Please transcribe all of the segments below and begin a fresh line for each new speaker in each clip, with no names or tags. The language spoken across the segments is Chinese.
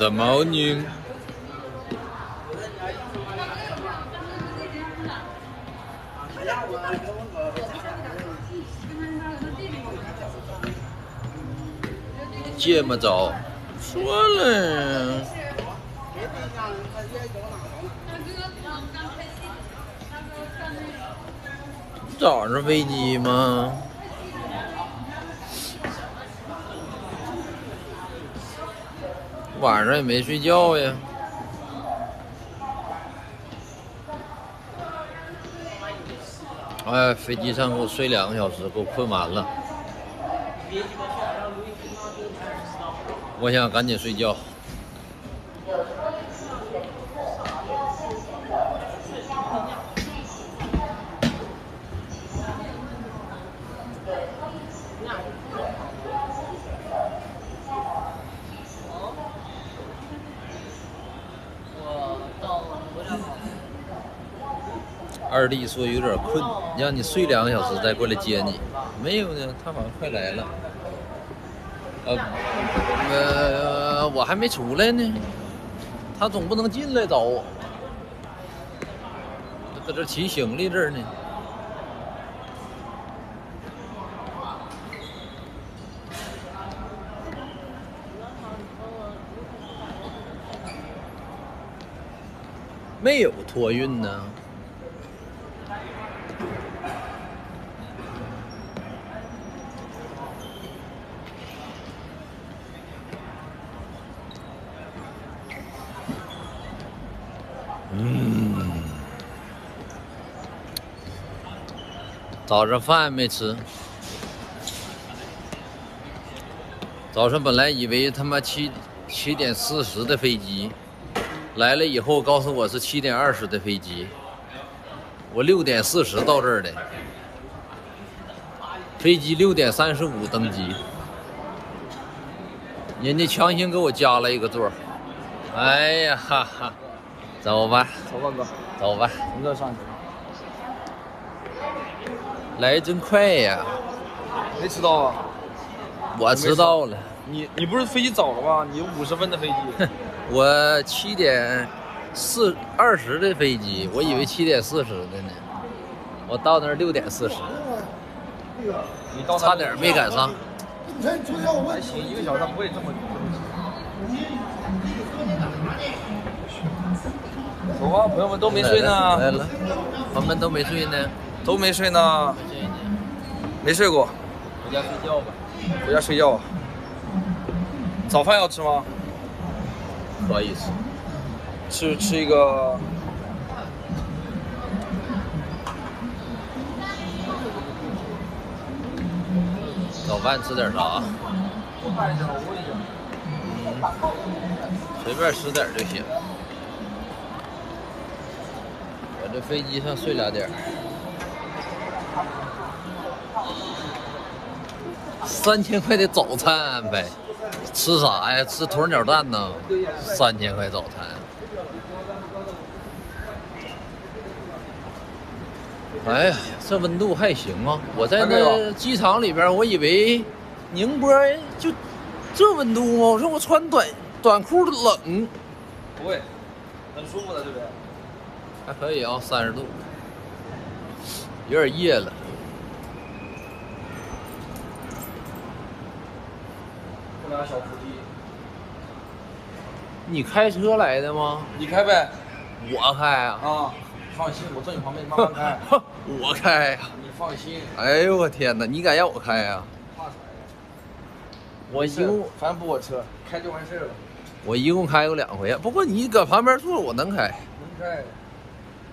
Good morning。这么早？说了。早上飞机吗？晚上也没睡觉呀。哎，飞机上给我睡两个小时，给我困完了。我想赶紧睡觉。二弟说有点困，让你睡两个小时再过来接你。没有呢，他好像快来了。呃，我还没出来呢，他总不能进来找我。搁这提行李这儿呢。没有托运呢。早上饭没吃。早上本来以为他妈七七点四十的飞机，来了以后告诉我是七点二十的飞机，我六点四十到这儿的，飞机六点三十五登机，人家强行给我加了一个座儿哎呀哈哈。走吧，
走吧哥，
走吧。
你这上去。
来真快呀！
没迟到啊？
我迟到了。
你你不是飞机早了吗？你五十分的飞机。
我七点四二十的飞机，我以为七点四十的呢。我到那儿六点四十。
你到
差点没赶上。
还行，一个小时不会这么走啊，朋友们都没睡呢。
来了，朋友们都没睡呢，
都没睡呢。没睡过。
回家睡觉吧。
回家睡觉。早饭要吃吗？
可以吃。
吃吃一个。
早饭吃点啥？随便吃点就行。我这飞机上睡俩点三千块的早餐安排，吃啥呀？吃鸵鸟蛋呢？三千块早餐。哎呀，这温度还行啊！我在那机场里边，我以为宁波就这温度吗？我说我穿短短裤冷。
不会，很舒服的，对不对？
还可以啊，三十度，有点热了。
小扶梯。
你开车来的吗？
你开呗。
我开啊。
啊，放心，我坐你旁边，慢慢开。
我开呀。
你放心。
哎呦我天哪，你敢让我开呀？
怕啥呀？
我一共
反正不我车，开就完事了。
我一共开过两回，不过你搁旁边坐，我能开。
能开。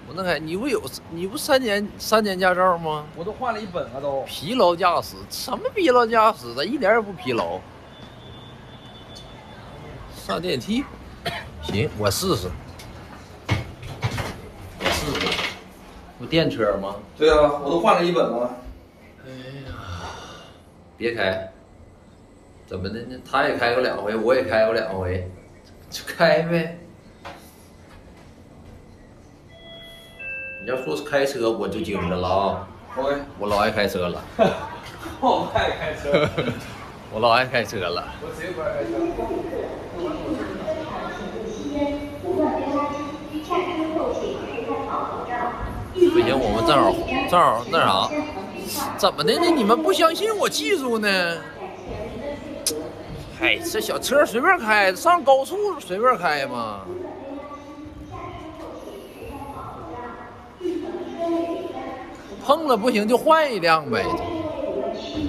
我能开，你不有你不三年三年驾照吗？
我都换了一本了都。
疲劳驾驶？什么疲劳驾驶的？一点也不疲劳。上电梯？行，我试试。我试试。不电车吗？
对啊，我都换了一本了。
哎呀，别开。怎么的呢？他也开过两回，我也开过两回，就开呗。你要说是开车，我就精神了啊！我老爱开车了。
我爱开车。
我老爱开车了。
我谁不爱开车？
不行我们正好正好那啥怎么的呢？你们不相信我技术呢？哎这小车随便开上高速随便开嘛。碰了不行就换一辆呗。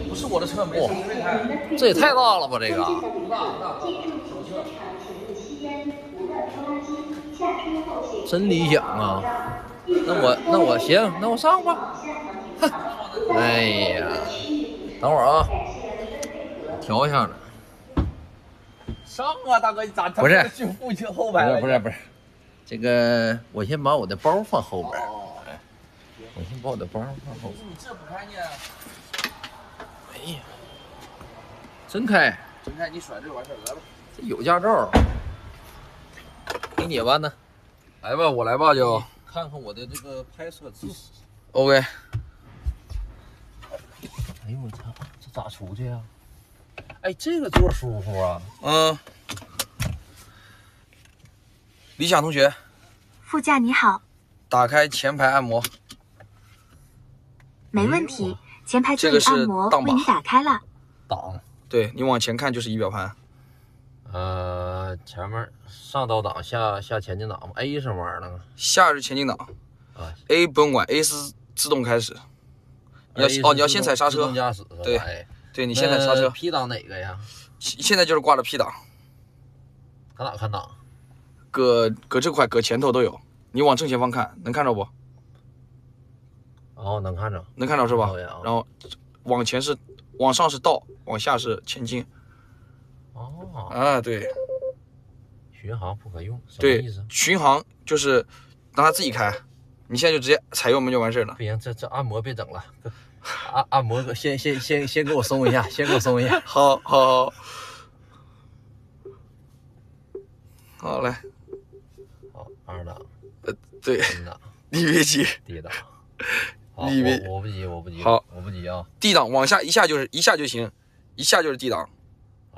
不是我的车不
这也太大了吧这个。真理想啊！那我那我行，那我上吧。哼，哎呀，等会儿啊，调一下子。
上啊，大哥，你咋
不是不？是不是不是，这个我先把我的包放后边儿，
哦，
我先把我的包放后边。
你这不开呢？
哎呀，真开，
真开，你甩这完事儿得了。
这有驾照。给你吧呢，
来吧，我来吧就。
看看我的这个拍摄姿势。
OK，
哎呦我操，这咋出去呀、哎，这个座舒服啊。
嗯。理想同学，
副驾你好，
打开前排按摩。
没问题，前排座椅
这个是
按摩为你打开了。
档，
对你往前看就是仪表盘。
呃，前面上倒档，下下前进档嘛，A 什么玩意儿呢？
下是前进档
啊
，A 不用管，A 是自动开始。你要哦，你要先踩刹车
自动，驾驶
对
哎
对你先踩刹车。
P 档哪个呀？
现现在就是挂着 P 档，
搁哪看档？
搁搁这块搁前头都有。你往正前方看，能看着不？
哦，能看着。
能看着是吧？然后往前是往上是倒，往下是前进。
哦，
啊，对。
巡航不可用，什么
对
意思？，
巡航就是让它自己开，你现在就直接踩油门就完事儿了。
不行，这这按摩别整了，按按摩先先先先给我松一下，先给我松一下。
好好好，好来，
好，二档、
对，
三档、
你别急。
一档。好，
你别
我我不急，我不急，
好，
我不急啊。
，D 档往下一下就是一下就行，一下就是 D 档，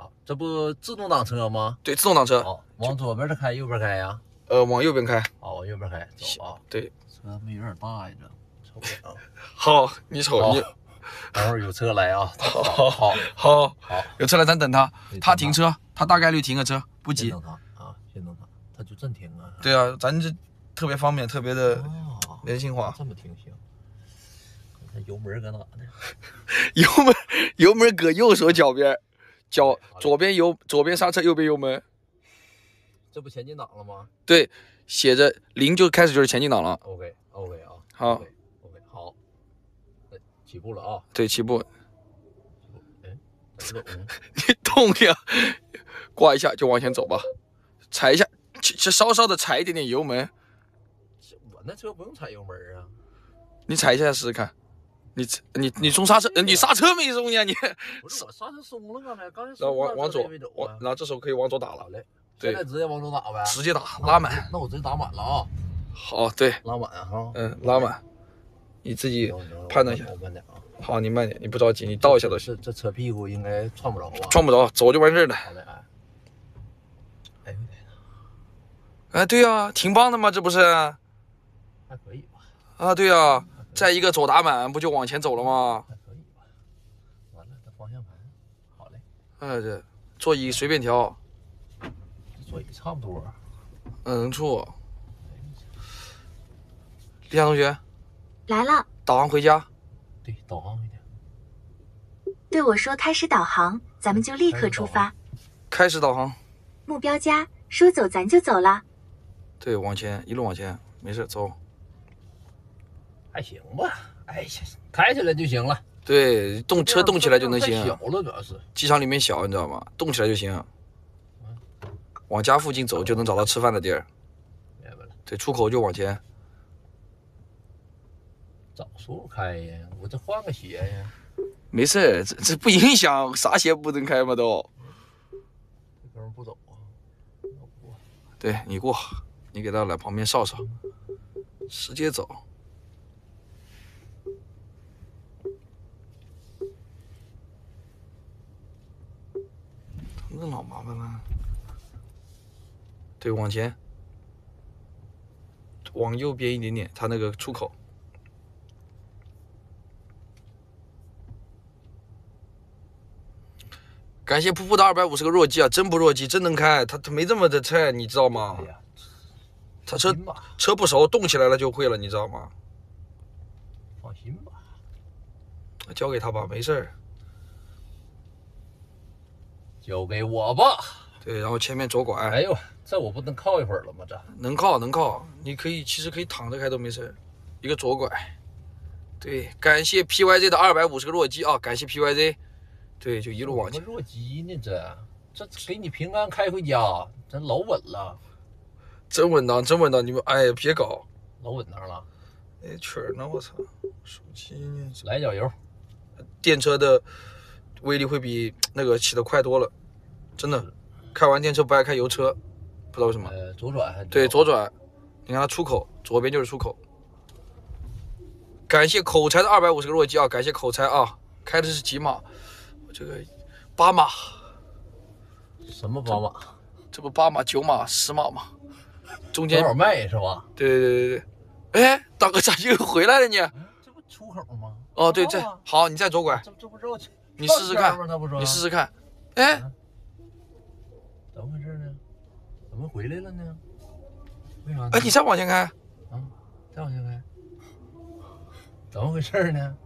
好，这不自动挡车吗？
对，自动挡车，
好，往左边的开，右边开呀？
呃，往右边开，
好，往右边开，走啊。
对，
车没有点大呀，这瞅不了。
好，你瞅
好
你，
等会儿有车来啊。好，
好
好，
好，
好，
有车来咱等他，他停车，他大概率停个车，不急。
等他啊，先等他，他就真停啊。
对啊，咱这特别方便，特别的
哦，
人性化。
这么停行。看油门搁哪呢？
油门油门搁右手脚边，脚左边油左边刹车，右边油门。
这不前进档了吗
对，写着零就开始就是前进档了。
？OK OK 啊。
好
OK OK 好。那起步了啊。
对，起步？你动呀，挂一下就往前走吧，踩一下，其实稍稍的踩一点点油门，
我那车不用踩油门啊。
你踩一下试试看。你你你松刹车，呃你刹车没松呀你，
不是 我刹车松了，刚才刚才
然后往往左往，然后这时候可以往左打了，
好嘞。
对
现在直接往左打呗。
直接打拉满。
那我直接打满了啊，
好，对，
拉满哈。
嗯，拉满，你自己判断一下
我慢点啊。
好，你慢点，你不着急，你倒一下都行，
这这车屁股应该撞不着吧？
撞不着，走就完事儿了。
好嘞，哎。哎，
对呀、挺棒的嘛，这不是？
还可以吧？
啊，对呀、再一个左打满，不就往前走了吗？
还可以吧？完了，这方向盘，好嘞，
哎，这座椅随便调，
这座椅差不多。
嗯，能处。李想同学，
来了，
导航回家。
对，导航回家。
对我说开始导航，咱们就立刻出发。
开始导航。
目标家说走咱就走了。
对，往前，一路往前，没事，走。
还行吧，哎呀，开起来就行了。
对，动车动起来就能行
小。了，主要是。
机场里面小，你知道吗？动起来就行。往家附近走就能找到吃饭的地儿。
明白了，
对，出口就往前。
早说开呀，我这换个鞋呀。
没事儿，这这不影响，啥鞋不能开吗？都。
这哥们不走啊？
对你过，你给他来旁边扫扫，直接走。老麻烦了，对，往前，往右边一点点，它那个出口。感谢噗噗的二百五十个弱鸡啊，真不弱鸡，真能开，他他没这么的菜，你知道吗？他车车不熟，动起来了就会了，你知道吗？
放心吧，
交给他吧，没事儿。
交给我吧。
对，然后前面左拐，
哎呦，这我不能靠一会儿了吗？这
能靠能靠，你可以其实可以躺着开都没事。一个左拐，对，感谢 PYZ 的二百五十个弱鸡啊，感谢 PYZ，对，就一路往前。
弱鸡呢？这这给你平安开回家，真老稳了，
真稳当，真稳当！你们哎呀，别搞！
老稳当了。
哎，曲儿呢？我操！手机呢？
来脚油，
电车的威力会比那个骑得快多了，真的。开完电车不爱开油车，不知道为什么。
呃，左转
对，左转，你看它出口，左边就是出口。感谢口才的二百五十个弱鸡啊！感谢口才啊！开的是几码？这个八码，
什么八码？
这不八码、九码、十码吗？中间
多少迈是吧？
对对对对对。哎，大哥咋又回来了你？
这不出口吗？
哦，对，这好，你再左拐，
这这不绕
你试试看你试试看。哎，
怎么回事呢？怎么回来了呢？为啥？
哎，你再往前开，
啊，再往前开，怎么回事呢？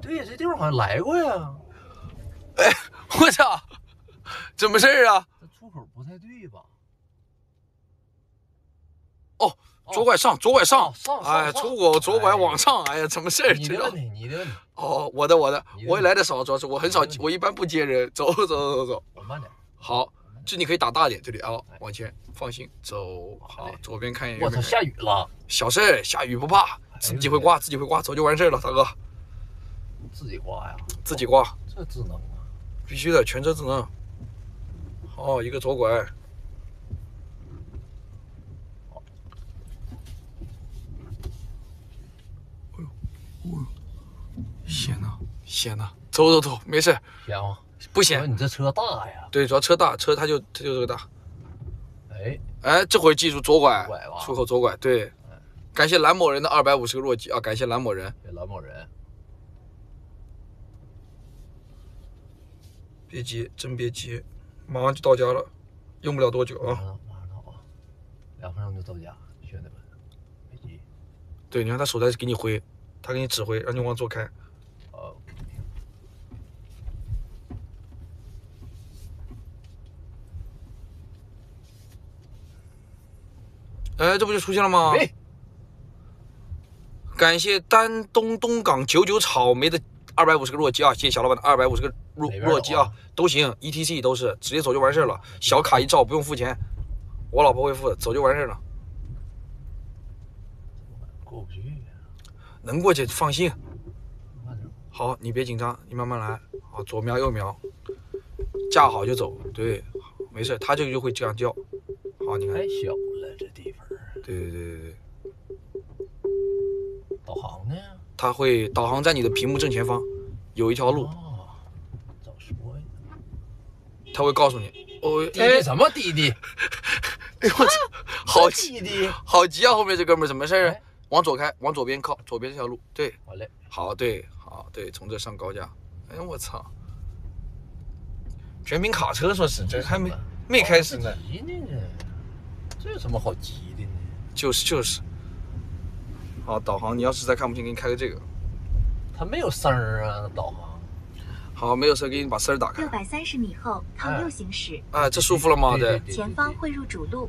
对呀，这地方好像来过呀，哎
我操，怎么事儿啊？
这出口不太对吧？
哦，左拐上，左拐上
哦，上上
哎，
上
出口左拐往上，哎呀，怎么事儿？
你的问？题，你的问题，
哦，我的我的。我也来的少，主要是我很少我一般不接人，走走走走走，
我慢点。
好，这你可以打大点，这里啊，往前，放心，走，好，左边看一眼，
我操，下雨了，
小事，下雨不怕，自己会刮，自己会刮，走就完事儿了，大哥，
自己刮呀，
自己刮，
这智能啊！
必须的，全车智能。好，一个左拐，哎呦，哦呦，险呐，走走走，没事，
天啊，
不险。
你这车大呀！
对，主要车大，车它就它就这个大。
哎，
哎，这回记住左拐
拐，
出口左拐。对，感谢蓝某人的二百五十个弱鸡啊！感谢蓝某人，
这蓝某人，
别急，真别急，马上就到家了，用不了多久啊。
马上到，马上到啊，两分钟就到家，兄弟们，别急。
对，你看他手在给你挥，他给你指挥，让你往左开。
哦，
哎，这不就出现了吗？
哎，
感谢丹东东港九九草莓的二百五十个弱鸡啊！谢谢小老板的二百五十个弱弱鸡啊
啊，
都行，ETC 都是直接走就完事儿了，小卡一照不用付钱，我老婆会付的，走就完事儿了，
过不去呀，
能过去放心。好，你别紧张，你慢慢来。好，左瞄右瞄，架好就走。对，没事，他这个就会这样叫。好，你看，
太小了，这地方。
对对对对对，
导航呢？
他会导航在你的屏幕正前方，有一条路，
哦，早说呀！
他会告诉你。哦，
弟弟
哎，
什么弟弟？
哎我操，好急，
弟弟。
好急啊！后面这哥们儿什么事儿
哎？
往左开，往左边靠，左边这条路。对，
好嘞，
好，对，好，对，从这上高架。哎呦，我操！全民卡车，说是这还没没开始呢，
急呢这，这有什么好急？
就是就是。好，导航，你要实在看不清，给你开个这个。
它没有声儿啊，导航。
好，没有声，给你把声儿打开
六。百三十米后靠右行驶，
哎，这舒服了吗？对，
前方汇入主路，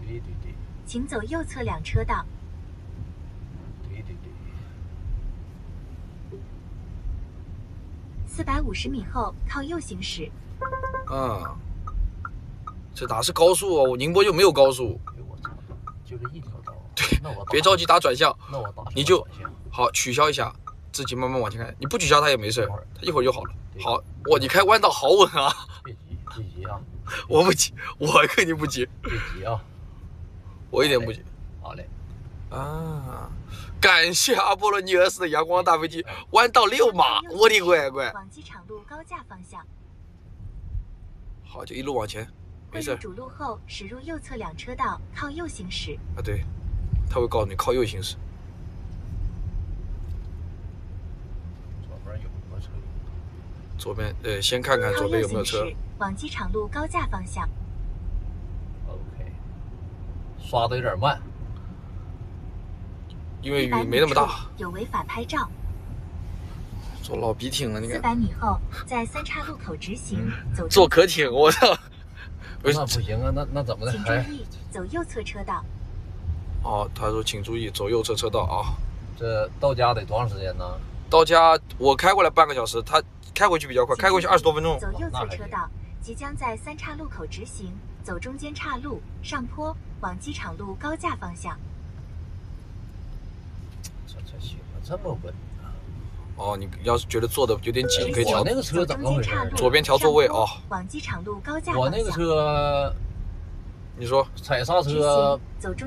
对对对
请走右侧两车道。
对对对，
四百五十米后靠右行驶，
嗯，这哪是高速啊？我宁波就没有高速。
就这一条道。对那我
别着急打转向，
那我打
你就好取消一下，自己慢慢往前开。你不取消它也没事
一会儿，
它一会儿就好了。好，哇，你开弯道好稳啊！
别急，别急啊，
我不急，我肯定不急，
别急啊。
我一点不急
好嘞，
啊！感谢阿波罗尼尔斯的阳光大飞机，弯道六码，我的乖乖！
往机场路高架方向。
好，就一路往前，没事
主路后驶入右侧两车道，靠右行驶。
啊。对，他会告诉你靠右行驶。
左边有个车。
左边，呃，先看看左边有没有车。
行驶，往机场路高架方向。
OK，刷的有点慢。
因为雨没那么大
有违法拍照。
坐老笔挺了，你
四
看，
百米后，在三岔路口直行，走
坐
中
可挺，我操！不是
那不行啊，那那怎么的？
请注意走右侧车道。
哦，他说请注意走右侧车道啊。
这到家得多长时间呢？
到家我开过来半个小时，他开回去比较快，开回去二十多分钟。
走右侧车道，即将在三岔路口直行，走中间岔路上坡，往机场路高架方向。
这这行啊，这么稳啊！
哦，你要是觉得坐的有点紧，可以调
我那个车怎么回事
左边调座位
上坡
哦
往机场路高架
我那个。车
你说
踩刹车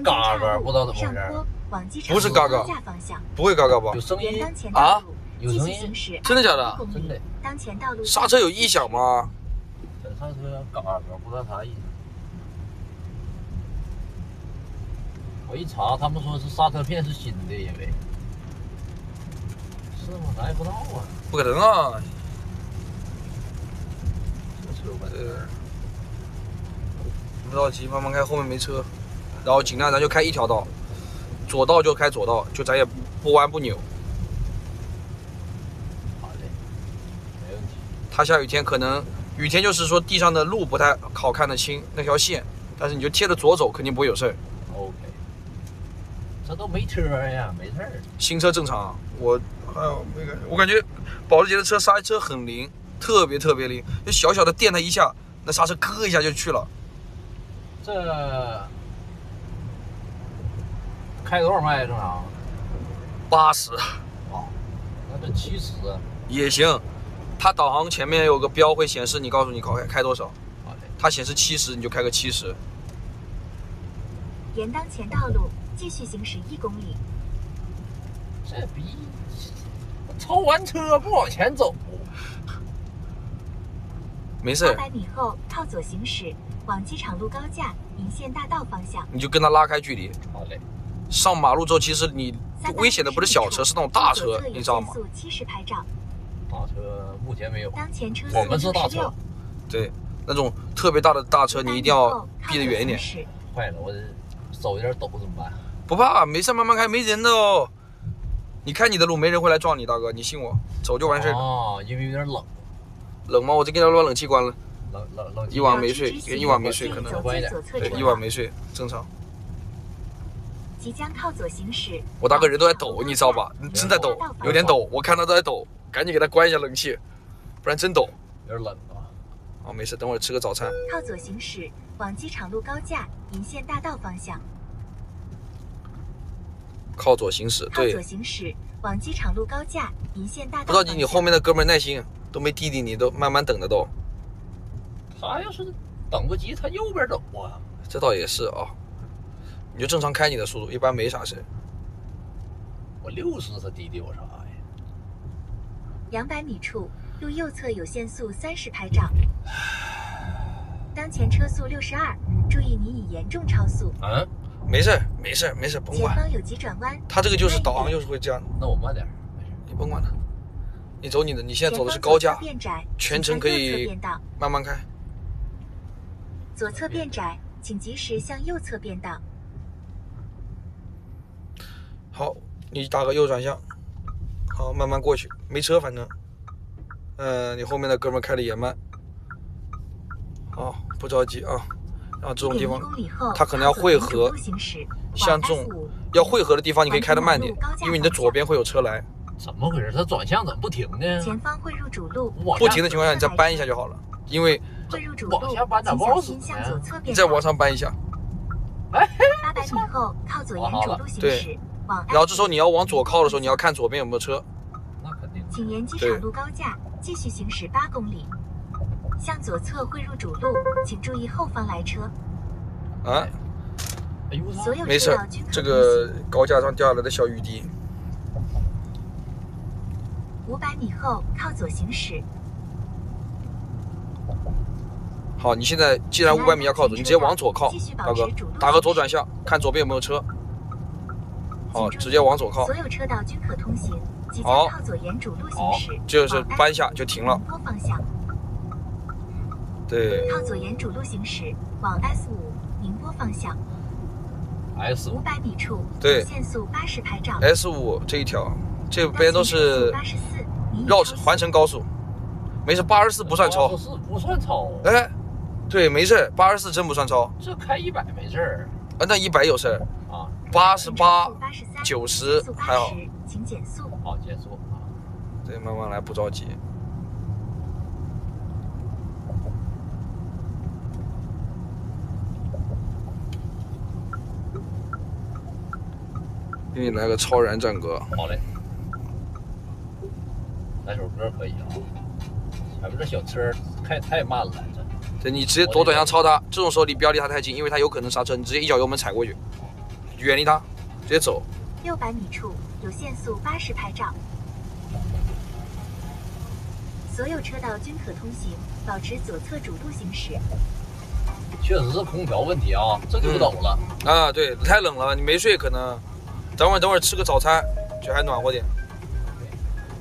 嘎嘎不知道怎么回事，
往机场
不是嘎嘎。不会嘎嘎吧
有？声音，
啊
有声音
真的假的
21公里
真的。
当前道路
刹车有异响吗？
踩刹车嘎嘎不知道啥意思。我一查，他们说是刹车片是新的，因为咱也不知道啊。
不可能啊！
这车稳。
呃，不着急，慢慢开，后面没车，然后尽量咱就开一条道，左道就开左道，就咱也不弯不扭。
好嘞，没问题。
它下雨天可能雨天就是说地上的路不太好看得清那条线，但是你就贴着左走，肯定不会有事儿。
OK，这都没车呀，没事儿。
新车正常啊，我哎呦没感觉，我感觉保时捷的车刹车很灵，特别特别灵，就小小的电它一下，那刹车咯一下就去了。
这开多少迈正常？
八十
啊，那这七十啊。
也行，它导航前面有个标会显示你，告诉你开开多少，它显示七十你就开个七十。
沿当前道路继续行驶一公里。
这逼超完车不往前走，
没事八，
百米后靠左行驶，往机场路高架银线大道方向。
你就跟他拉开距离。
好嘞，
上马路之后，其实你危险的不是小车，是那种大车，你知道吗？
速七十拍照。
大车目前没有。
当前车
我们是大车
对，那种特别大的大车，你一定要避得远一点。
点。
坏了，我这手有点抖，怎么办？
不怕，没事，慢慢开，没人的哦。你开你的路，没人会来撞你，大哥，你信我，走就完事儿。
哦，因为有点冷，
冷吗？我这给他把冷气关了，
冷冷冷。
一晚没睡一晚没睡可能对，一晚没睡，正常。
即将靠左行驶。
我大哥人都在抖，你知道吧？真在抖，有点抖，我看他都在抖，赶紧给他关一下冷气，不然真抖。
有点冷啊。
啊，没事，等会儿吃个早餐。
靠左行驶，往机场路高架银线大道方向。
靠左行驶，对
靠左，行驶，往机场路高架银线大道
不着急，你后面的哥们耐心，都没弟弟你，都慢慢等着都。
他要是等不及，他右边走啊。
这倒也是啊，你就正常开你的速度，一般没啥事。
我六十，他滴滴我啥呀？
两百米处，路右侧有限速三十拍照。当前车速六十二，注意你已严重超速，
嗯，
没事儿，没事儿，没事儿，甭管。
前方有急转弯。
他这个就是导航就是会这样，
那我慢点，没事。
你甭管他，你走你的，你现在走的是高架全程可以
变道。
慢慢开。
左侧变窄，请及时向右侧变道。
好，你打个右转向，好，慢慢过去，没车反正。嗯、你后面的哥们儿开的也慢，好，不着急啊。然后这种地方
1.1公里后
它可能要汇合像这种要汇合的地方，你可以开的慢点因为你的左边会有车来。
怎么回事？它转向怎么不停呢？
前方汇入主路，
不停的情况下，你再搬一下就好了，因为
汇入主路，
往下搬咋
向
呢
左侧变
你再往。上搬一下，
八百米后靠左沿主路行驶往 S5。
然后这时候你要往左靠的时候，你要看左边有没有车。
那肯定。
请沿机
对
场路高架继续行驶八公里，向左侧汇入主路，请注意后方来车。
啊，没事这个。高架上掉下来的小雨滴，
五百米后靠左行驶，
好，你现在既然五百米要靠左，你直接往左靠大哥打个左转向，看左边有没有车。好，直接往左靠
所。有车道均可通行。即
好
将靠左沿主路行驶，
就是
往
搬下就停了
方向，
对，
靠左沿主路行驶，往 S 五宁波方向
，S
五百米处
对
限速八十拍照。
S 五这一条，这边都是
八十四，
绕环城高速，没事，八十四不算超。
是不算超，
哎，对，没事，八十四真不算超。
这开一百没事儿
啊，那一百有事儿，
啊。
八十八
限速83
九十还好。
请减速。
好，减速啊。
对，慢慢来，不着急。给你来个超燃战歌，
好嘞，来首歌可以啊。前面这小车开太慢了，这
对你直接左转向超它，这种时候你不要离它太近，因为它有可能刹车，你直接一脚油门踩过去，远离它，直接走。
六百米处有限速八十拍照。所有车道均可通行，保持左侧主路行驶。
确实是空调问题啊，这就抖了。
啊，对，太冷了，你没睡可能，等会儿等会儿吃个早餐就还暖和点。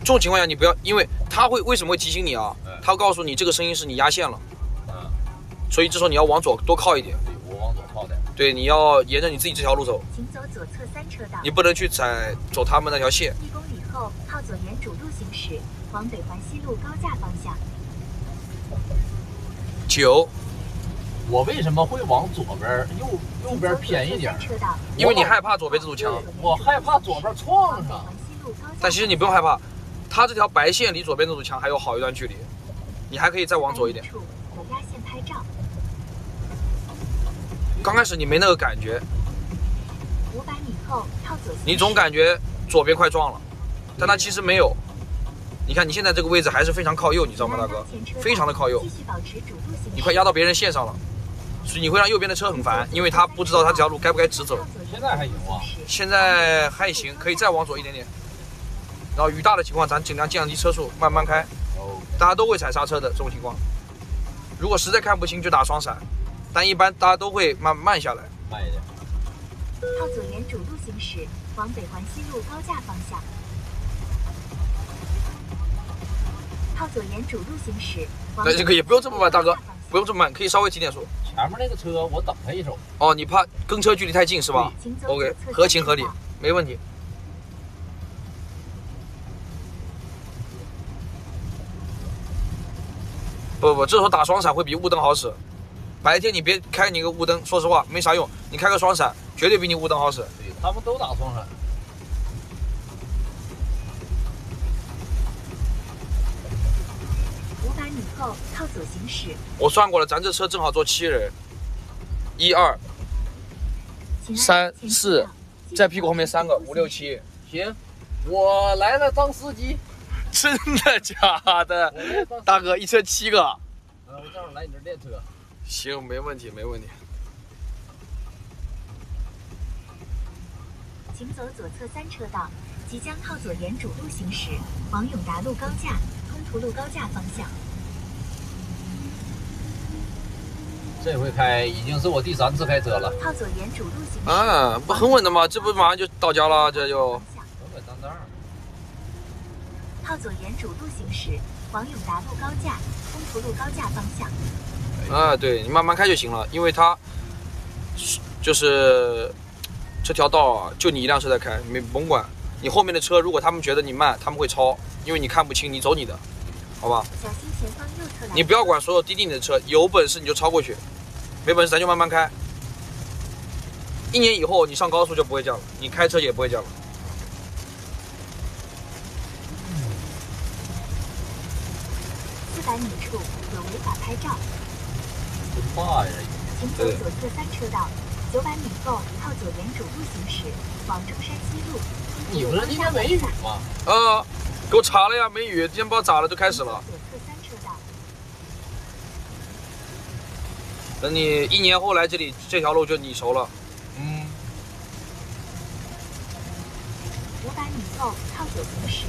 这种情况下你不要，因为他会为什么会提醒你啊
嗯？
他会告诉你这个声音是你压线了，
嗯，
所以这时候你要往左多靠一点。
对，我往左靠点。
对，你要沿着你自己这条路走，
请走左侧三车道。
你不能去踩走他们那条线。
一公里后靠左沿主路行驶，往北环西路高架方向。
九，
我为什么会往左边右右边偏一点。
因为你害怕左边这堵墙，
我害怕左边撞上
但其实你不用害怕，它这条白线离左边这堵墙还有好一段距离，你还可以再往左一点。刚开始你没那个感觉，
五百米后靠左。
你总感觉左边快撞了，但它其实没有。你看你现在这个位置还是非常靠右，你知道吗，大哥？非常的靠右。你快压到别人线上了，所以你会让右边的车很烦，因为他不知道他这条路该不该直走。
现在还行啊
现在还行，可以再往左一点点。然后雨大的情况，咱尽量降低车速，慢慢开。
哦，
大家都会踩刹车的这种情况，如果实在看不清就打双闪，但一般大家都会慢慢下来。
慢一点。
靠左沿主路行驶，往北环西路高架方向。靠左沿主路行驶，往
那这个也不用这么慢，大哥不用这么慢，可以稍微提点速。
前面那个车我等他一手，
哦，你怕跟车距离太近是吧？OK，合情合理没问题。不不，这时候打双闪会比雾灯好使。白天你别开你个雾灯，说实话没啥用。你开个双闪，绝对比你雾灯好使。
对他们都打双闪。
后靠左行驶，
我算过了，咱这车正好坐七人，一二三四在屁股后面三个，五六。七。
行，我来了当司机。
真的假的？大哥，一车七个。
嗯，我正好来你这练车。
行，没问题，没问题。
请走左侧三车道，即将靠左沿主路行驶，往永达路高架、通途路高架方向。
这回开已经是我第三次开车了，
靠左沿主路行驶。
啊，不很稳的吗？这不马上就到家了，这就
稳稳当当。
靠左沿主路行驶，往永达路高架、通途路高架方向。
啊，对你慢慢开就行了，因为它是就是这条道啊，就你一辆车在开，你甭管你后面的车，如果他们觉得你慢，他们会超，因为你看不清，你走你的，好吧？
小心前方右侧来。
你不要管所有滴滴你的车，有本事你就超过去，没本事咱就慢慢开。一年以后你上高速就不会这样了，你开车也不会这样了。
四百米处有违法拍照，
真怕呀！
请走左侧三车道。九百米后靠左沿主路行驶，往中山西路。
你不是今天没雨吗？
啊，给我查了呀，没雨，今天不知道咋了就开始了。
左侧三车道。
等你一年后来这里，这条路就你熟了。
嗯，
五百米后靠左行驶。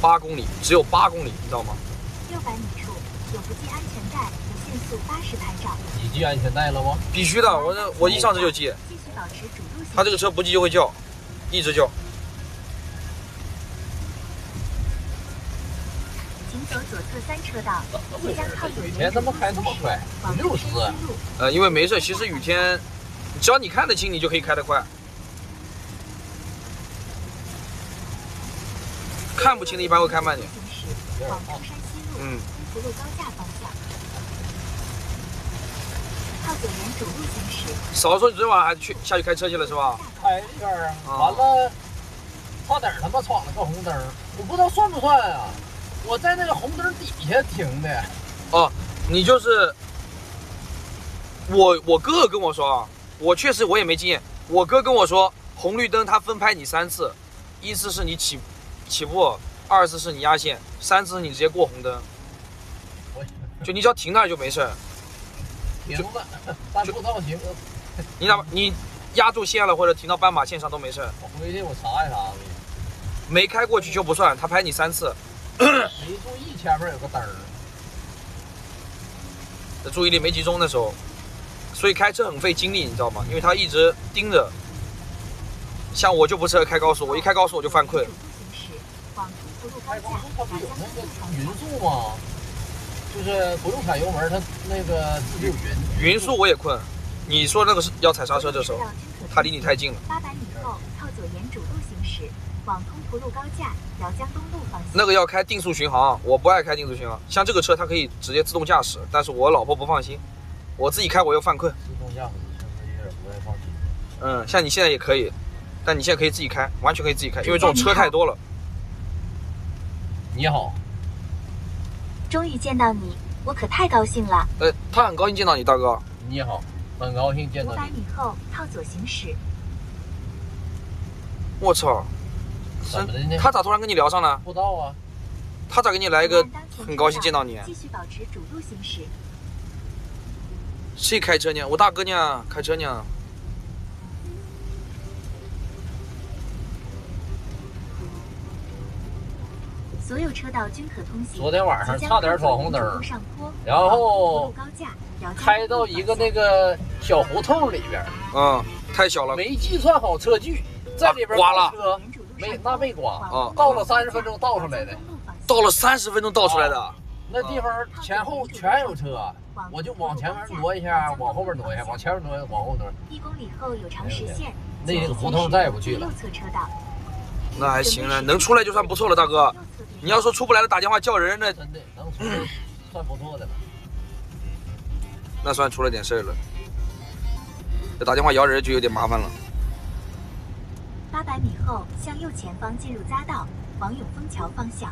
八公里，只有八公里，你知道吗？
六百米处有不系安全带，不限速八十拍照。
你系安全带了吗？
必须的，我这我一上车就系，
继续保持主路行驶。
他这个车不系就会叫，一直叫。
走左侧三车道，即将靠左
雨
沿
天怎么开这么快？
呃，因为没事，其实雨天，只要你看得清，你就可以开得快。看不清的，一般会开慢点。
行驶往中山西路、
嗯，
福路高架方向。靠左沿主路行驶，
少说你昨天晚上还去下去开车去了是吧？
开一圈儿啊，
啊
完了，差点他妈闯了个红灯，我不知道算不算啊？我在那个红灯底下停的，
哦，你就是我，我哥哥跟我说啊，我确实我也没经验。我哥跟我说，红绿灯他分拍你三次，一次是你起起步，二次是你压线，三次是你直接过红灯。就你只要停那儿就没事儿，
停了，但不知道停。
你哪怕你压住线了或者停到斑马线上都没事儿，
我回去我查一查，
没开过去就不算，他拍你三次，
没注意前面有个灯儿。
注意力没集中的时候，所以开车很费精力，你知道吗？因为他一直盯着。像我就不适合开高速，我一开高速我就犯困
匀。速吗？就是不用踩油门，它那个自己有匀
匀速我也困，你说那个是要踩刹车的时候，他离你太近了。
八百米后靠左沿主路行驶往通途路高架姚江东路方向。
那个要开定速巡航，我不爱开定速巡航。像这个车它可以直接自动驾驶，但是我老婆不放心，我自己开我又犯困。
自动驾驶确实有点不太放心。
嗯，像你现在也可以，但你现在可以自己开，完全可以自己开，因为这种车太多了。
你好，
终于见到你，我可太高兴了。
呃，他很高兴见到你，大哥。
你好，很高兴见到
五百。米后靠左行驶，
我操，
怎么的呢？
他咋突然跟你聊上了？
不知道啊，
他咋给你来一个很高兴见到你？
继续保持主路行驶。
谁开车呢？我大哥呢？开车呢？
所有车道均可通行。
昨天晚上差点闯红灯然后开到一个那个小胡同里边，
嗯，太小了。
没计算好车距，在里边
刮了
没那没刮，
啊
倒了三十分钟倒出来的。
到了三十分钟倒出来的，
那地方前后全有车，我就往前面挪一下，往后面挪一下，往前面挪，往后挪。
一公里后有长实线，
那个胡同再也不去了
右侧车道。
那还行了，能出来就算不错了，大哥。你要说出不来了，打电话叫人，那
真的能出来算不错的了。
那算出了点事儿了。这打电话摇人就有点麻烦了。
八百米后向右前方进入匝道，往永丰桥方向，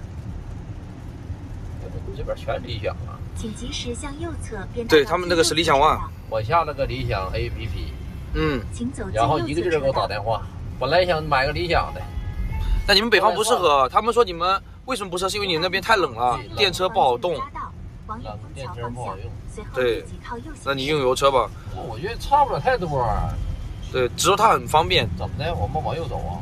这边全理想啊！
请及时向右侧变道。
对他们那个是理想 ONE
我下了个理想 APP，
嗯，
请走
然后一个劲儿给我打。电话，本来想买个理想的，
那你们北方不适合，他们说你们为什么不适合？是因为你那边太冷了，电车不好动。
匝道往永
冷
丰
电
桥方向，
车不好用。
对。那你用油车吧，
我觉得差不了太多。
对，只是它很方便。
怎么的？我们往右走啊？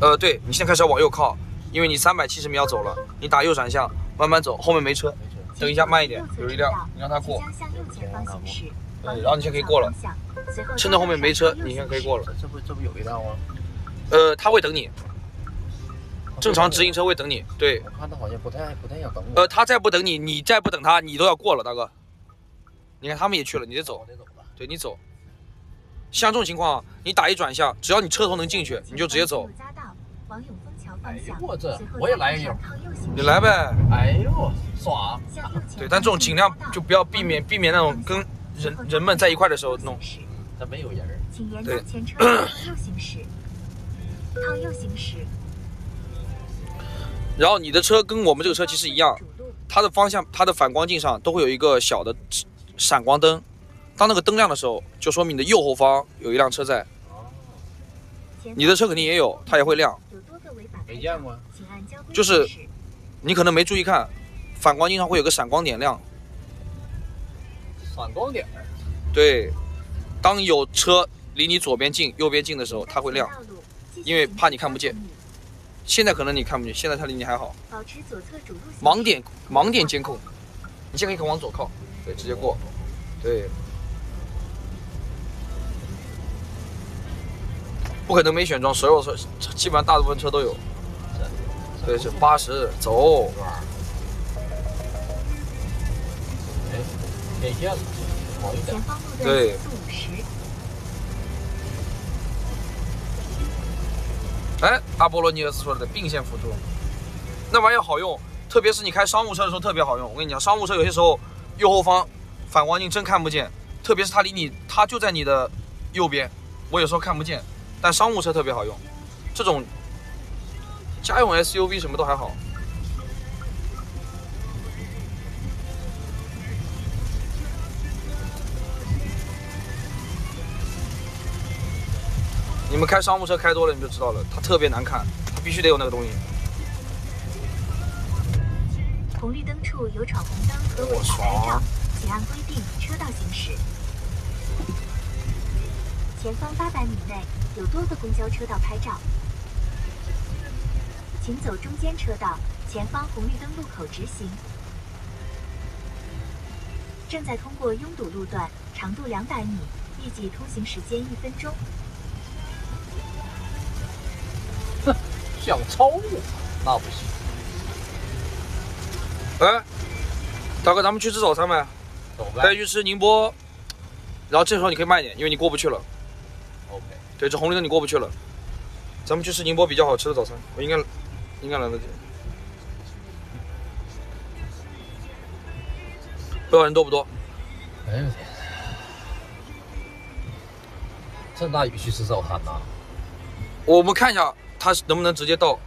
呃，对你现在开始要往右靠，因为你三百七十米要走了，你打右转向，慢慢走，后面没车。
没车。
等一下慢一点有一辆你让他过对然后你现在可以过了。趁着后面没车，你现在可以过了。
这这不这不有一辆吗？
呃，他会等你，正常直行车会等你。对，
我看他好像不太不太想等我。
呃，他再不等你，你再不等他，你都要过了，大哥。你看他们也去了，你得走
我，得走了。
对你走。像这种情况，你打一转向，只要你车头能进去，你就直接走。。
往永丰桥方向
哎呦我这我也来一溜
靠右行驶
你来呗。
哎呦，爽！
对，但这种尽量就不要避免避免那种跟人人们在一块的时候弄。
这没有人。
请沿
对
前车道靠右行驶，靠右行驶。
然后你的车跟我们这个车其实一样，它的方向、它的反光镜上都会有一个小的闪光灯。当那个灯亮的时候，就说明你的右后方有一辆车在。
前
你的车肯定也有，它也会亮。
有多个违法
没见过。
请按
就是你可能没注意看，反光镜上会有个闪光点亮。
闪光点。
对，当有车离你左边近、右边近的时候，它会亮。
道路
因为怕你看不见现在可能你看不见，现在它离你还好。
保持左侧主路
盲点盲点监控，你现在可以往左靠，对，直接过。对，不可能没选装，所有车基本上大部分车都有。对，是八十，走。
变线了，好一点。
对。哎，阿波罗尼尔斯说的并线辅助，那玩意儿好用，特别是你开商务车的时候特别好用。我跟你讲，商务车有些时候右后方反光镜真看不见，特别是它离你，它就在你的右边，我有时候看不见，但商务车特别好用。这种家用 SUV 什么都还好。你们开商务车开多了，你就知道了，它特别难看，它必须得有那个东西。
红绿灯处有闯红灯和违法拍照，请按规定车道行驶。前方八百米内有多个公交车道拍照，请走中间车道，前方红绿灯路口直行。正在通过拥堵路段，长度两百米，预计通行时间一分钟。
哼想超我，那不行。
哎，大哥，咱们去吃早餐呗，
走呗。
带你去吃宁波，然后这时候你可以慢一点，因为你过不去了。对，这红绿灯你过不去了，咱们去吃宁波比较好吃的早餐，我应该应该来得及。不知道人多不多？
哎呦天！这么大雨去吃早餐呐
我们看一下他能不能直接到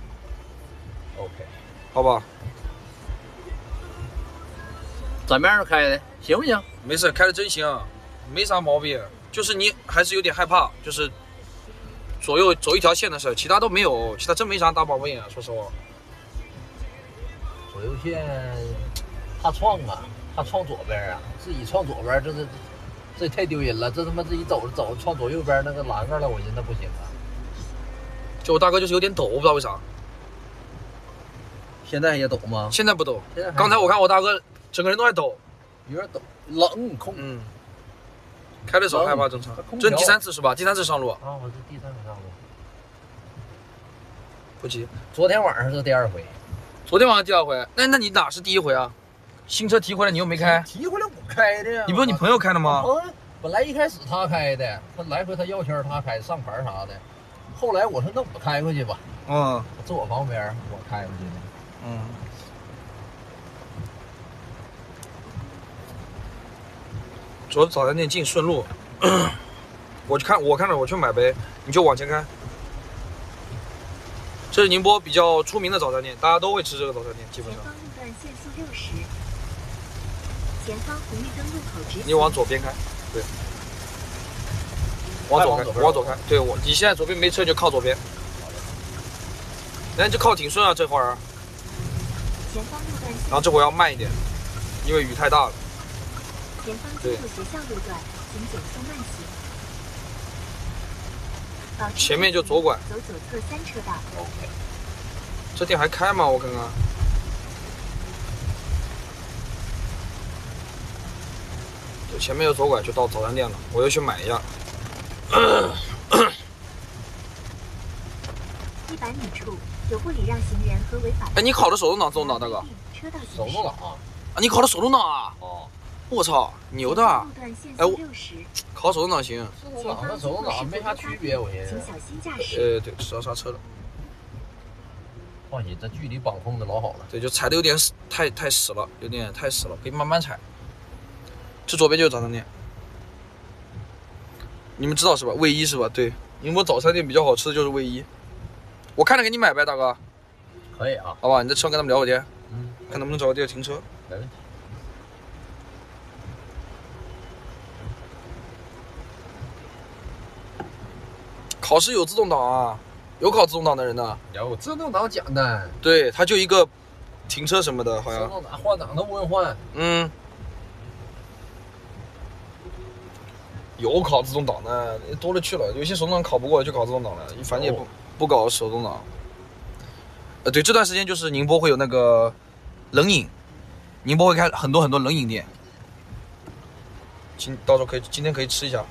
，？OK。
好吧？
咋面儿开的，行不行？
没事，开的真行，没啥毛病，就是你还是有点害怕，就是左右走一条线的事，其他都没有，其他真没啥大毛病啊，说实话。
左右线怕撞啊，怕撞左边啊，自己撞左边，这是这也太丢人了。这他妈自己走着走着撞左右边那个栏杆了，我寻思那不行啊。
就我大哥就是有点抖，我不知道为啥，
现在也抖吗？
现在不抖，
现在
刚才我看我大哥整个人都在抖，
有点抖，冷空
嗯，开的时候害怕正常。这第三次是吧？第三次上路，
啊！我是第三次上路，
不急。
昨天晚上是第二回，
昨天晚上第二回，那那你哪是第一回啊？新车提回来你又没开，
提回来我开的呀。
你不是你朋友开的吗？
朋友本来一开始他开的，他来回他要签他开上牌啥的，后来我说那我开回去吧，
嗯
我坐我旁边我开回去的。
嗯。主要早餐店近顺路，我去看我看着我去买呗，你就往前开。这是宁波比较出名的早餐店，大家都会吃这个早餐店，基本上。
前方路段限速六十。前方红绿灯路口直行。
你往左边开，对，往左开，
往左
开，对我，你现在左边没车你就靠左边，那就靠挺顺啊这会儿，
前方路段
然后这会儿要慢一点，因为雨太大了。
前方进入学校路段，请减速慢行。
前面就左拐，
走左侧三车道。
OK，
这店还开吗？我看看。对，前面有左拐就到早餐店了，我要去买一下。
一百米处有不礼让行人和违法。
哎，你考的手动挡、自动挡，大哥？
手动挡啊。
你考的手动挡啊？
哦，
我操，牛的！哎我
速六十。
考手动挡行。
自动挡和手动挡没啥区别，我寻思。
请小心驾驶。
呃，对，刹刹车了。
放心，这距离把控的老好了。
对，就踩的有点死，太太死了，有点太死了，可以慢慢踩。这左边就是早餐店，你们知道是吧？卫一是吧？对，宁波早餐店比较好吃的就是卫一。我看着给你买呗，大哥，
可以啊，
好吧？你在车上跟他们聊会天，
嗯，
看能不能找个地儿停车。
没问题。
考试有自动挡啊，有考自动挡的人的，
有自动挡简单，
对，他就一个停车什么的，好像，
自动挡换挡都不用换。
嗯，有考自动挡的多了去了，有些手动挡考不过就考自动挡了，反正也不、
哦
不搞手动挡。呃，对，这段时间就是宁波会有那个冷饮，宁波会开很多很多冷饮店，今到时候可以今天可以吃一下。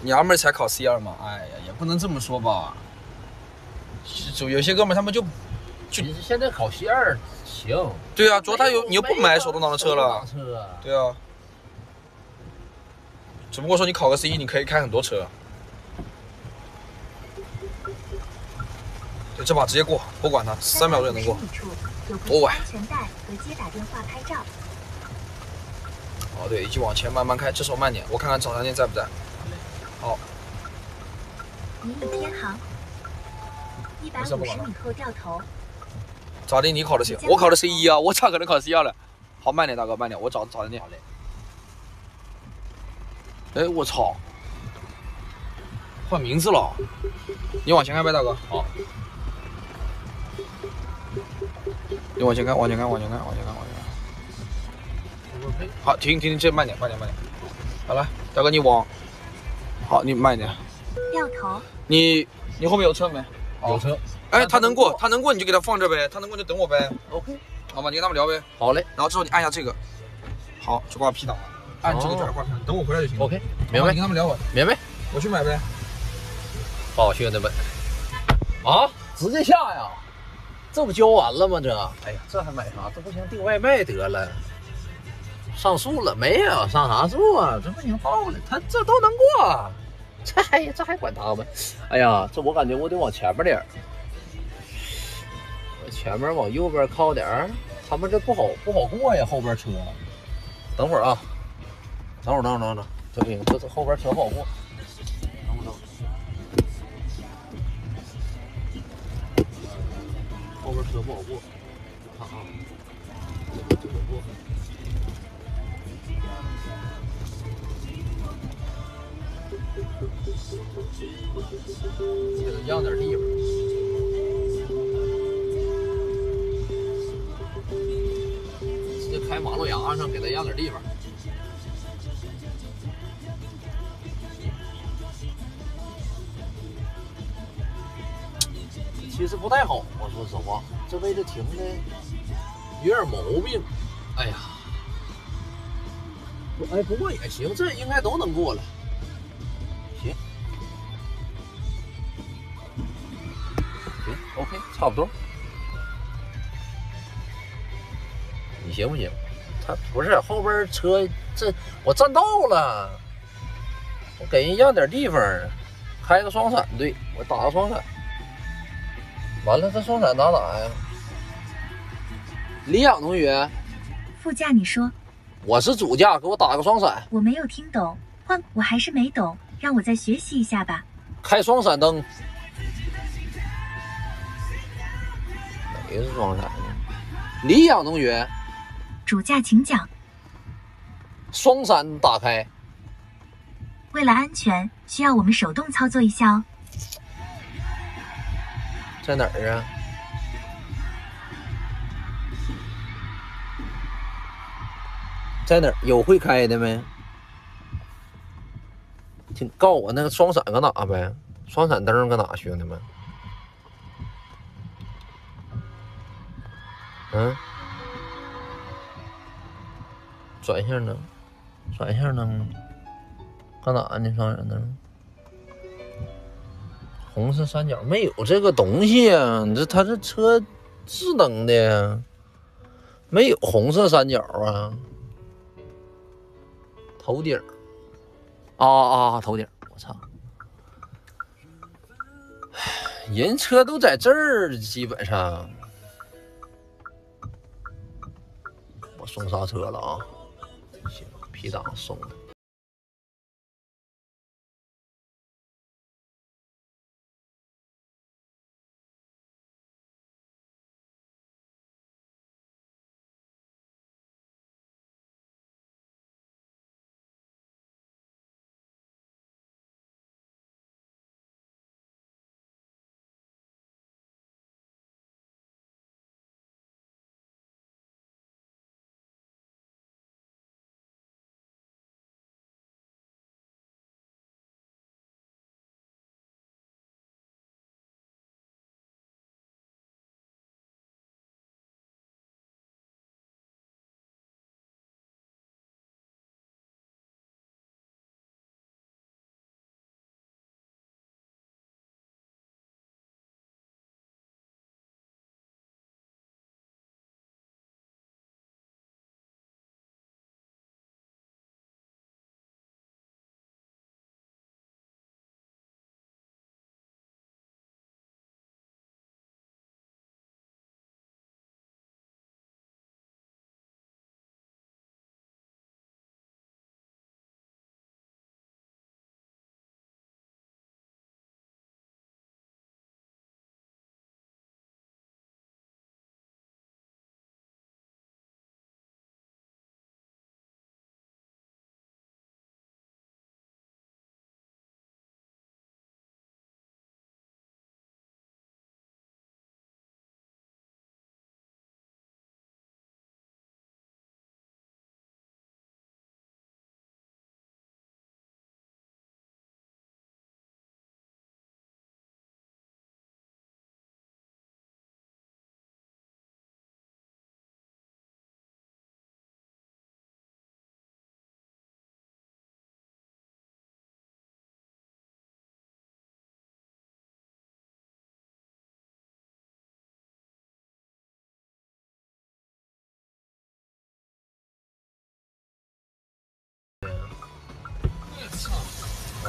大雨天
你爷们儿才考 C 二吗？哎呀，也不能这么说吧。就有些哥们儿他们就就
你现在考 C 二行，
对啊，主要他有你又不买手动挡的车了对啊。只不过说你考个 C 一，你可以开很多车。对，这把直接过，不管他，三秒钟也能过
350。米处有
多晚
安全带和接打电话拍照。
哦，对，一直往前慢慢开，这时候慢点，我看看早餐店在不在。好，
你已偏航。一百五十米后掉头。
咋的？你考的 C，我考的 C 一啊，我咋可能考 C 二了？好，慢点，大哥，慢点，我找找你。好嘞。哎，我操，换名字了。你往前开呗，大哥。
好。
你往前开，往前开，往前开，往前开，往前开。好，停停停，这慢点，慢点，慢点。好了，大哥，你往。好，你慢一点。
掉头。
你你后面有车没？
有车。
哎，他能过，他能过你就给他放这呗，他能过就等我呗
，OK，
好吧？你跟他们聊呗。
好嘞
然后之后你按下这个，好，就挂 P 档了，按这个就挂 P 档，等我回来就行了。
，OK，明白你
跟他们聊会儿，
明白。
我去买呗。
好，兄弟们，啊，直接下呀？这不交完了吗？这，哎呀，这还买啥？这不行，订外卖得了。上树了没有？上啥树啊？这不已经，到了，他这都能过，这还这还管他们？哎呀，这我感觉我得往前面点儿，我前面往右边靠点儿，他们这不好不好过呀，后边车。等会儿啊，等会儿等会儿等会儿，这不行，这这后边车不好过。等会儿等会儿。后边车不好过，看啊，这个这个过。给他让点地方。直接开马路牙子上，给他让点地方。其实不太好，我说实话，这位置停的有点毛病。哎呀，哎，不过也行，这应该都能过了。差不多。你行不行？他不是后边车，这我占道了，我给人让点地方，开个双闪对，我打个双闪。完了，这双闪打哪呀？李想同学，
副驾你说
我是主驾，给我打个双闪，
我没有听懂，换我还是没懂，让我再学习一下吧。
开双闪灯。是双闪呢？李想同学，
主驾请讲。
双闪打开。
为了安全，需要我们手动操作一下哦。
在哪儿啊？在哪儿？有会开的没？请告诉我那个双闪搁哪呗？双闪灯搁哪，兄弟们？嗯？转向灯，转向灯搁哪呢？双闪灯？红色三角没有这个东西呀、你这它这车智能的，没有红色三角啊。头顶儿啊啊，头顶，我操！人车都在这儿，基本上我松刹车了啊，行，P 挡松的。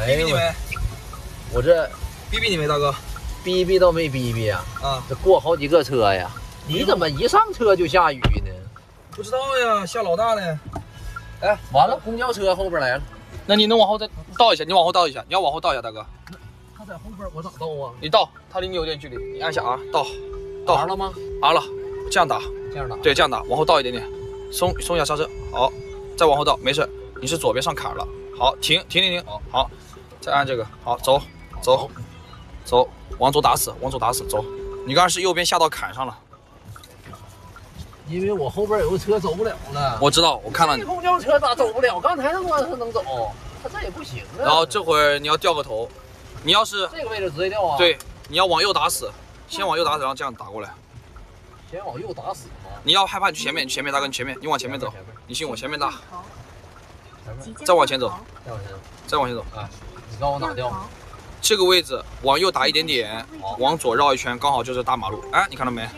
哎呦，
逼逼你没？
我这
逼逼你没，大哥？
逼逼倒没逼逼呀，
啊，
这过好几个车呀。你怎么一上车就下雨呢？
不知道呀，下老大呢。
哎，完了，公交车后边来了，
那你能往后再倒一下？你往后倒一下，你要往后倒一下，大哥。
他在后边，我咋倒啊？
你倒，他离你有点距离，你按下啊，倒，倒
完了吗？
啊了，这样打，
这样打。
对，这样打，往后倒一点点，松松一下刹车，好，再往后倒，没事，你是左边上坎了，好，停停停停，
好
好，再按这个，好，走走走，往左打死，往左打死，走，你刚刚是右边下到坎上了，
因为我后边有个车走不了了。
我知道，我看到你。
这，公交车咋走不了？刚才那光是能走，他这也不行啊。
然后这会儿你要掉个头，你要是
这个位置直接掉啊？，
对，你要往右打死，先往右打死，然后这样打过来，
先往右打死吗。
你要害怕你去前面，你前面大哥，你前面，你往前面走，你信我，前面打，
前面，
再往前走。
再往前走。
再往前走，
哎，你让我哪掉？
这个位置往右打一点点，往左绕一圈，刚好就是大马路。哎，你看到没？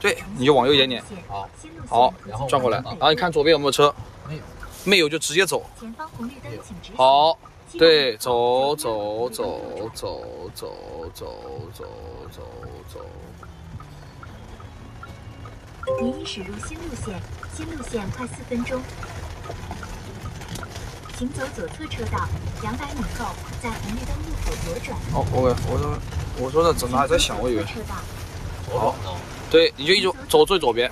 对，你就往右一点点，
好，
好
然后
转过来，
北
然后你看左边有没有车？
没有。
没有就直接走。
前方红绿灯请直行。
好，对，
你
走走走走走走走走走。
您已驶入新路线，新路线快四分钟，请走左侧车道，两百米后在红绿灯路口左转。
哦，我我说我说的怎么还在想？我以为。对，你就一直走最左边，，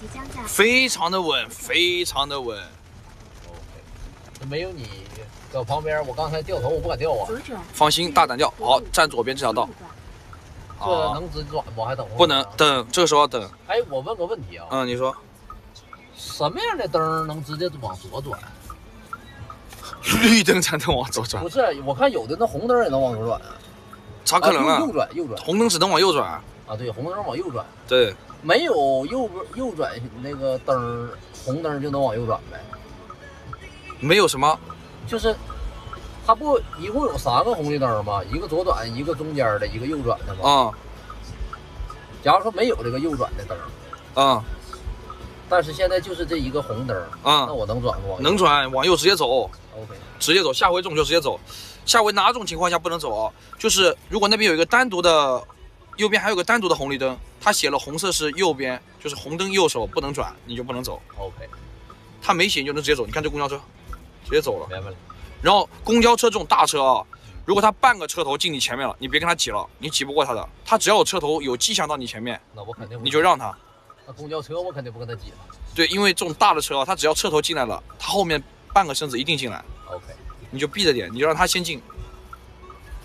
即将在
非常的稳，非常的稳。
OK，没有你走旁边，我刚才掉头，我不敢掉啊。
左转。
放心，大胆掉。好，站左边这条道。
这，能直转不？还等
不能。等，这个时候要等。
哎，我问个问题啊，
嗯，你说
什么样的灯能直接往左转？
绿灯才能往左转
不，是，我看有的那红灯也能往左转啊。
咋可能
啊右？转，右转
红灯只能往右转。
啊，对，红灯往右转，
对，
没有右边右转那个灯儿，红灯就能往右转呗。
没有什么。
就是它不一共有三个红绿灯吗？一个左转，一个中间的，一个右转的吗？
啊
假如说没有这个右转的灯儿，
啊
但是现在就是这一个红灯啊，那
啊！
我能转不？
能转，往右直接走。
OK，
直接走，下回这种就直接走。下回哪种情况下不能走啊？就是如果那边有一个单独的，右边还有个单独的红绿灯，它写了红色是右边，就是红灯右手不能转，你就不能走。
OK，
它没写你就能直接走。你看这公交车，直接走了。
明白了。
然后公交车这种大车啊，如果它半个车头进你前面了，你别跟他挤了，你挤不过他的。他只要有车头有迹象到你前面，
那我肯定
你就让他。
那公交车我肯定不跟他挤了。
对，因为这种大的车啊，他只要车头进来了，他后面半个身子一定进来
，OK，
你就避着点，你就让他先进。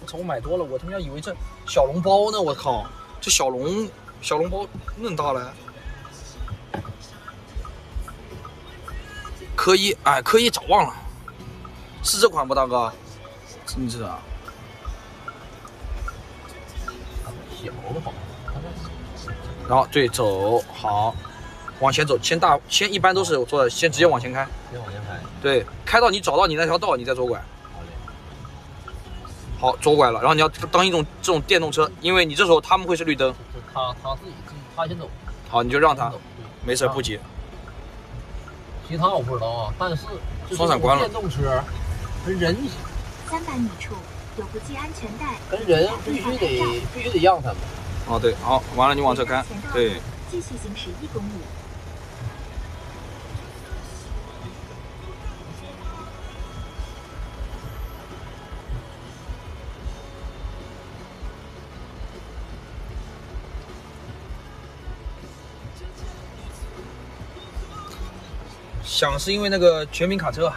我操，我买多了，我他妈以为这小笼包呢，我靠，这小笼小笼包嫩大了。科一，哎，科一早忘了，是这款不，大哥？真是啊，
小的好，
然后对走好，往前走，先大先一般都是我说的，先直接往前开，
先往前开。
对，开到你找到你那条道，你再左拐。
好嘞，
好，左拐了，然后你要当一种这种电动车，因为你这时候他们会是绿灯，
这他他自己自己他先走，
好，你就让他
走，
没事不急。
其他我不知道啊，但是
双闪关了
电动车跟人
三百米处有不系安全带，
跟人必须得必须得让他们。
哦对，好，完了你往这开，对，
继续行驶一公里。
想是因为那个全民卡车，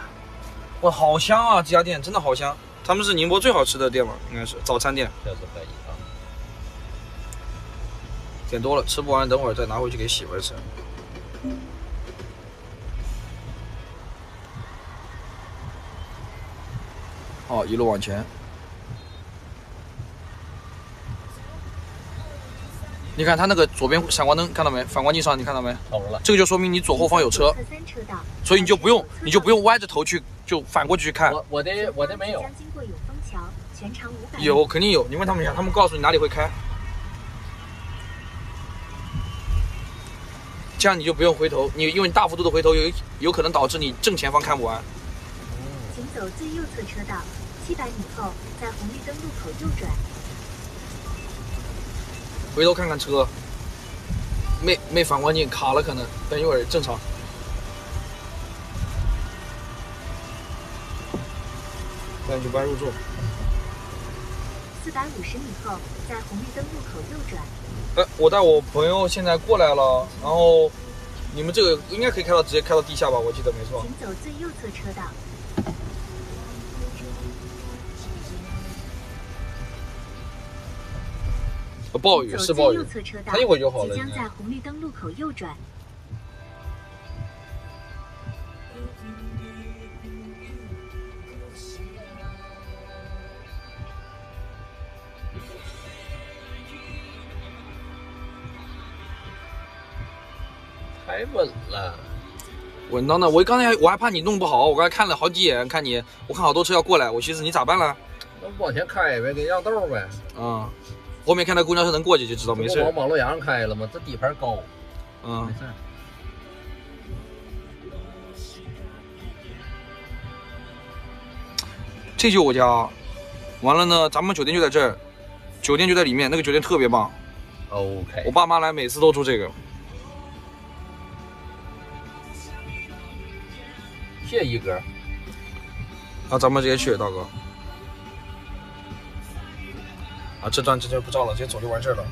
哇，好香啊！这家店真的好香，他们是宁波最好吃的店吧？应该是早餐店，
这是。
点多了吃不完，等会儿再拿回去给媳妇儿吃。好，一路往前。你看它那个左边闪光灯看到没？反光镜上你看到没？
懂了，
这个就说明你左后方有车，
三车道，
所以你就不用你就不用歪着头去就反过去看。
我我的我的没有。
有，
肯定有。你问他们一下，他们告诉你哪里会开，这样你就不用回头。你因为你大幅度的回头有有可能导致你正前方看不完。
请走最右侧车道，七百米后，在红绿灯路口右转。
回头看看车，没没反光镜，卡了可能，等一会儿正常。三九八入座。
四百五十米后，在红绿灯路口右转。
哎，我带我朋友现在过来了，然后你们这个应该可以开到直接开到地下吧？我记得没错。
请走最右侧车道。
暴雨是暴雨
右，侧车道，
他一会儿就好了
即将在红绿灯路口右转。
太稳了。
稳当的。我刚才我还怕你弄不好，我刚才看了好几眼，看你，我看好多车要过来，我寻思你咋办了？
那往前开呗，给让道呗。
啊、后面看到公交车能过去就知道没事
这不。往马路牙上开了吗？这底盘高，
嗯
没，事。
这就我家。完了呢，咱们酒店就在这儿，酒店就在里面，那个酒店特别棒。
OK，
我爸妈来每次都住这个。
谢谢一哥。
啊，咱们直接去，大哥。啊，这段直接不照了，直接走就完事儿了。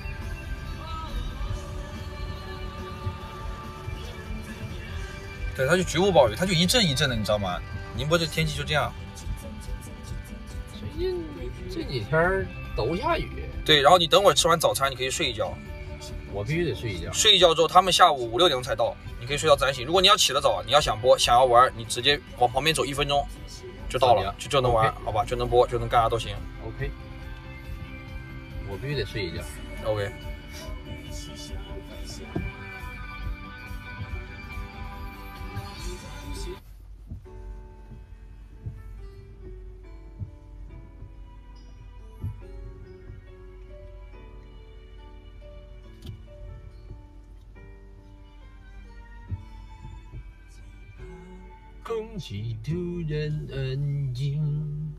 对，它就局部暴雨，它就一阵一阵的，你知道吗？宁波这天气就这样。
最近这几天都下雨，
对，然后你等会儿吃完早餐，你可以睡一觉，
我必须得睡一觉。
睡一觉之后，他们下午五六点钟才到，你可以睡到自然醒。如果你要起得早，你要想播，想要玩，你直接往旁边走一分钟就到了，就就能玩好吧？就能播，就能干啥都行。
OK，我必须得睡一觉。
OK。
空气突然安静。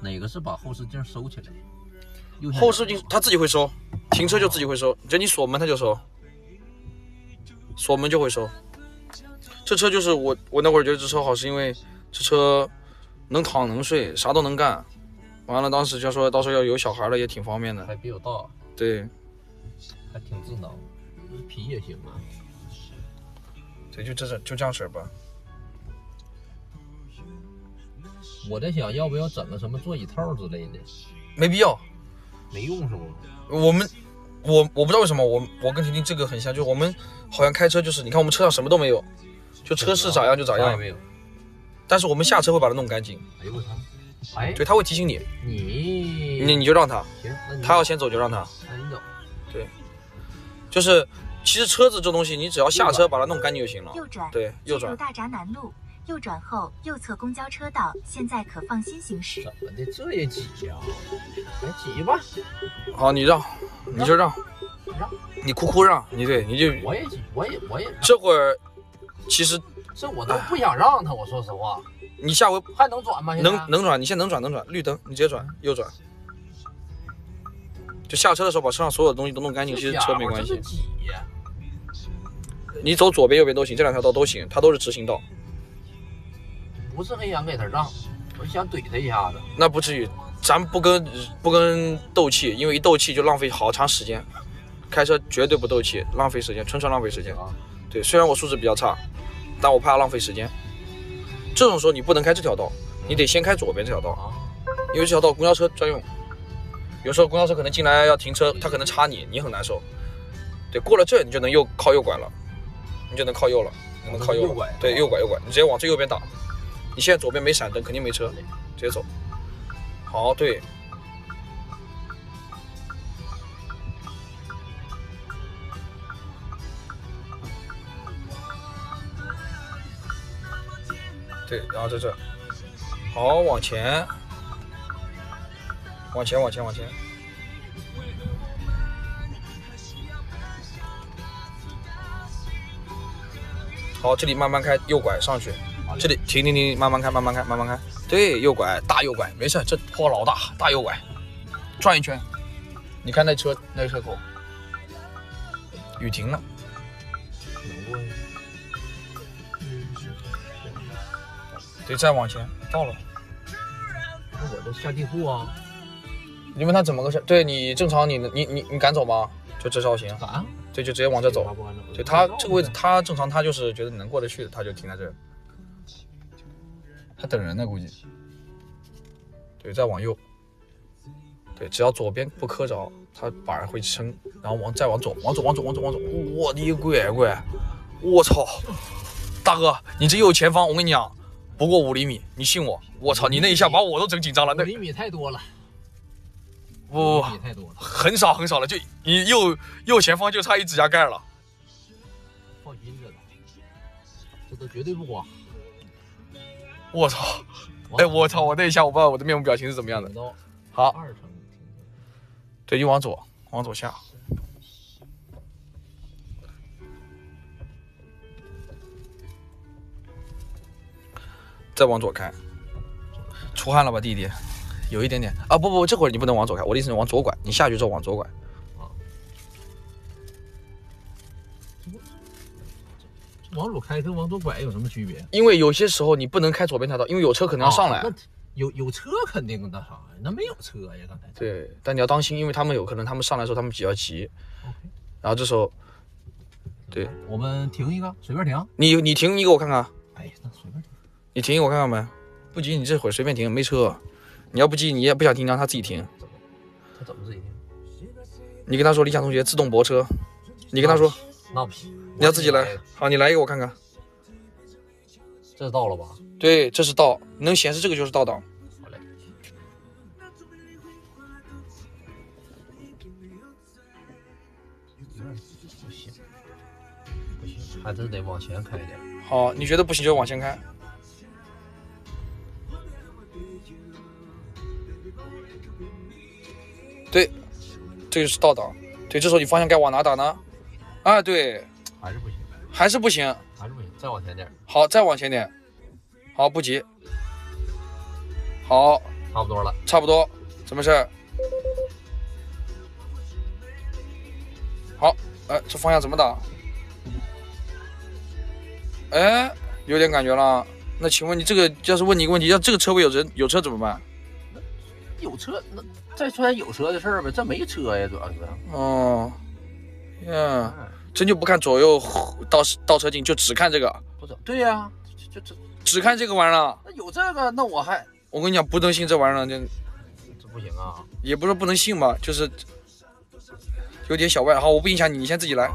哪个是把后视镜收起来？右下角
后视镜它自己会收，停车就自己会收，只要你锁门它就收，锁门就会收。这车就是我我那会儿觉得这车好，是因为这车能躺能睡，啥都能干。完了，当时就说到时候要有小孩了也挺方便的。
还比较大，
对
还挺智能，皮也行啊。
对，就这是就这样式儿吧。
我在想要不要整个什么座椅套之类的，
没必要。
没用是不？
我们我我不知道为什么我我跟婷婷这个很像，就是我们好像开车就是你看我们车上什么都没有，就车是咋样就咋样，
没有。
但是我们下车会把它弄干净。
哎呦我操！哎，
对，他会提醒你，
你
你你就让他，
行，
他要先走就让他。
那你走。
就是其实车子这东西，你只要下车把它弄干净就行了。
右转。
对，右转。
进入大闸南路，右转后右侧公交车道，现在可放心行驶
怎。么的这也挤呀、来挤吧，
好，你让，你就让，
让
你哭哭让，你对，你就
我也挤，我也我也让。
这会儿，其实
这我都不想让他，我说实话，
你下回
还能转吗？
能能转，你现在能转能转，绿灯你直接转，右转。就下车的时候把车上所有的东西都弄干净，其实车没关系
这。挤呀、
你走左边右边都行，这两条道都行，它都是直行道，
不是很想给他让，我想怼他一下子。
那不至于。咱不跟不跟斗气，因为一斗气就浪费好长时间。开车绝对不斗气，浪费时间，纯纯浪费时间。
啊，
对，虽然我素质比较差，但我怕浪费时间。这种时候你不能开这条道，你得先开左边这条道，
啊，
因为这条道公交车专用。有时候公交车可能进来要停车，他可能插你，你很难受。对，过了这你就能右靠右拐了，你就能靠右了，你能靠右了。
右拐
对，右拐右拐，你直接往最右边打。你现在左边没闪灯，肯定没车，直接走。好，对。对，然后在这，好，往前，往前，往前，往前。好，这里慢慢开，右拐上去。这里停停停，慢慢开，慢慢开，慢慢开。对，右拐，大右拐，没事，这坡老大，大右拐，转一圈。你看那车，那车口，雨停了。对，再往前，到了。
那我这下地库啊？
你问他怎么个事？对你正常你，你你你敢走吗？就这造型，
啊？
对，就直接往这走。对他这个位置，他正常，他就是觉得能过得去的，他就停在这儿。他等人呢，估计。对，再往右。对，只要左边不磕着，他板儿会撑，然后往再往左，往左，往左，往左，往左。我的乖乖！我操！大哥，你这右前方，我跟你讲，不过五厘米，你信我。我操，你那一下把我都整紧张了。那
厘米太多了，
不
厘米太多了，
很少很少了，就你右右前方就差一指甲盖了。
放心这都，这都绝对不光。
我操！哎，我操！我那一下我不知道我的面部表情是怎么样的。好，对，你往左，往左下。再往左开，出汗了吧，弟弟？有一点点啊！不不，这会儿你不能往左开，我的意思是往左拐，你下去之后往左拐。
往左开跟往左拐有什么区别？
因为有些时候你不能开左边车道，因为有车可能要上来。
有有车肯定那啥，那没有车呀，刚才。
对，但你要当心，因为他们有可能他们上来的时候他们比较急然后这时候对
我们停一个，随便停。
你你停，你给我看看，
哎，那随便停。
你停我看看呗？不急，你这会儿随便停，没车。你要不记，你也不想听，让他自己听。
他怎么自己听？
你跟他说，理想同学自动泊车。你跟他说，
那不行，
你要自己来。好，你来一个我看看。
这是到了吧？
对，这是倒，能显示这个就是倒档。
好嘞。不行，不行，还是得往前开一点。
好，你觉得不行就往前开。对，这就是倒档。对，这时候你方向该往哪打呢？啊，对，
还是不行，
还是不行。
还是不行，再往前点，
好，再往前点。好，不急。好，
差不多了。
差不多，什么事儿？好，哎，这方向怎么打？哎，有点感觉了。那请问你这个，要是问你一个问题，要这个车位有人有车怎么办？
有车，那再说有车的事儿呗，这没车呀，主要是。
哦，呀，
哎，
真就不看左右倒倒车镜，就只看这个，
不是，对呀，这这这，
只看这个玩意儿。
那有这个，那我还
我跟你讲，不能信这玩意儿这，
这不行啊。
也不是不能信吧，就是有点小外。好，我不影响你，你先自己来。